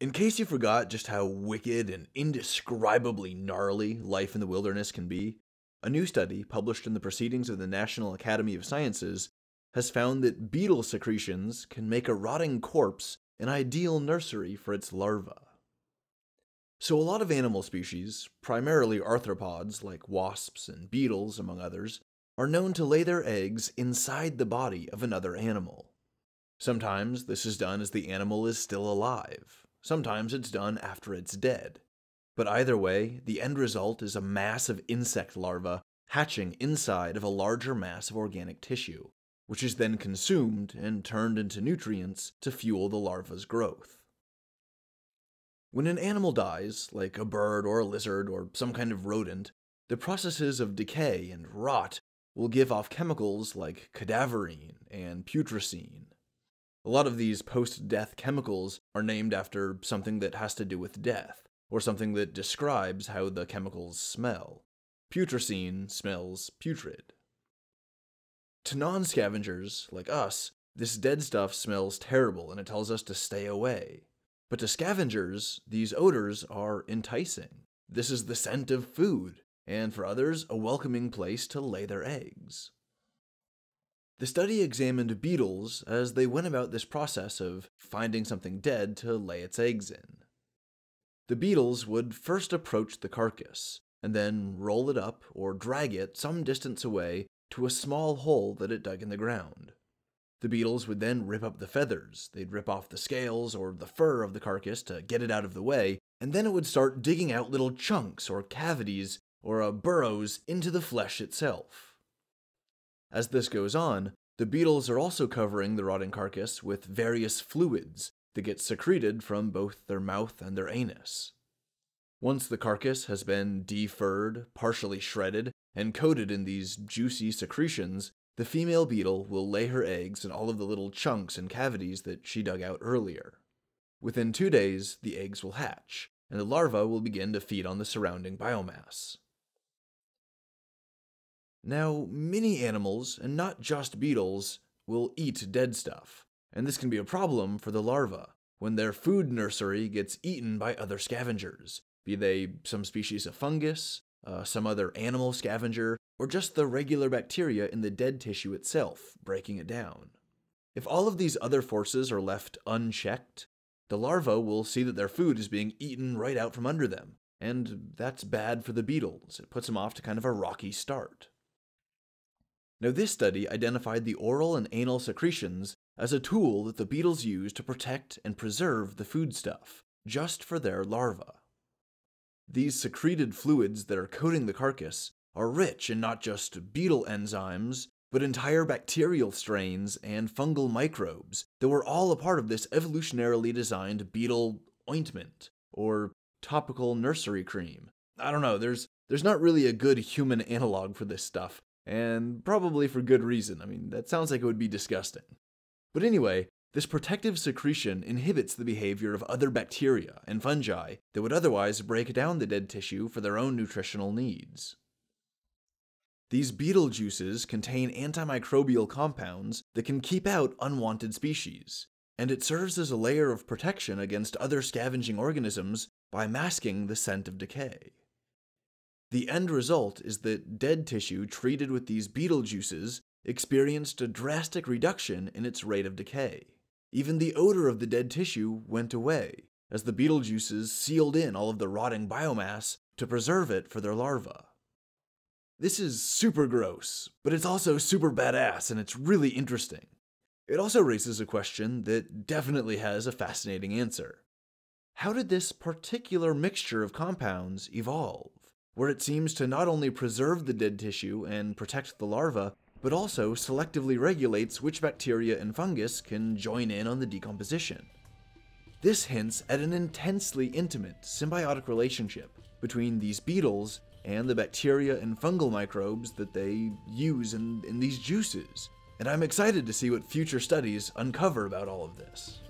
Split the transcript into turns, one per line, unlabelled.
In case you forgot just how wicked and indescribably gnarly life in the wilderness can be, a new study published in the Proceedings of the National Academy of Sciences has found that beetle secretions can make a rotting corpse an ideal nursery for its larvae. So, a lot of animal species, primarily arthropods like wasps and beetles, among others, are known to lay their eggs inside the body of another animal. Sometimes this is done as the animal is still alive, sometimes it's done after it's dead. But either way, the end result is a mass of insect larvae hatching inside of a larger mass of organic tissue, which is then consumed and turned into nutrients to fuel the larva's growth. When an animal dies, like a bird or a lizard or some kind of rodent, the processes of decay and rot will give off chemicals like cadaverine and putrescine. A lot of these post death chemicals are named after something that has to do with death, or something that describes how the chemicals smell. Putrescine smells putrid. To non scavengers, like us, this dead stuff smells terrible and it tells us to stay away. But to scavengers, these odors are enticing. This is the scent of food, and for others, a welcoming place to lay their eggs. The study examined beetles as they went about this process of finding something dead to lay its eggs in. The beetles would first approach the carcass, and then roll it up or drag it some distance away to a small hole that it dug in the ground. The beetles would then rip up the feathers, they'd rip off the scales or the fur of the carcass to get it out of the way, and then it would start digging out little chunks or cavities or uh, burrows into the flesh itself. As this goes on, the beetles are also covering the rotting carcass with various fluids that get secreted from both their mouth and their anus. Once the carcass has been defurred, partially shredded, and coated in these juicy secretions, the female beetle will lay her eggs in all of the little chunks and cavities that she dug out earlier. Within two days, the eggs will hatch, and the larva will begin to feed on the surrounding biomass. Now, many animals, and not just beetles, will eat dead stuff, and this can be a problem for the larva when their food nursery gets eaten by other scavengers, be they some species of fungus, uh, some other animal scavenger, or just the regular bacteria in the dead tissue itself, breaking it down. If all of these other forces are left unchecked, the larvae will see that their food is being eaten right out from under them, and that's bad for the beetles. It puts them off to kind of a rocky start. Now, this study identified the oral and anal secretions as a tool that the beetles use to protect and preserve the foodstuff, just for their larvae. These secreted fluids that are coating the carcass are rich in not just beetle enzymes, but entire bacterial strains and fungal microbes that were all a part of this evolutionarily designed beetle ointment or topical nursery cream. I don't know, there's there's not really a good human analog for this stuff, and probably for good reason. I mean, that sounds like it would be disgusting. But anyway, this protective secretion inhibits the behavior of other bacteria and fungi that would otherwise break down the dead tissue for their own nutritional needs. These beetle juices contain antimicrobial compounds that can keep out unwanted species, and it serves as a layer of protection against other scavenging organisms by masking the scent of decay. The end result is that dead tissue treated with these beetle juices experienced a drastic reduction in its rate of decay. Even the odor of the dead tissue went away, as the beetle juices sealed in all of the rotting biomass to preserve it for their larvae. This is super gross, but it's also super badass and it's really interesting. It also raises a question that definitely has a fascinating answer. How did this particular mixture of compounds evolve, where it seems to not only preserve the dead tissue and protect the larva, but also selectively regulates which bacteria and fungus can join in on the decomposition. This hints at an intensely intimate symbiotic relationship between these beetles and the bacteria and fungal microbes that they use in, in these juices. And I'm excited to see what future studies uncover about all of this.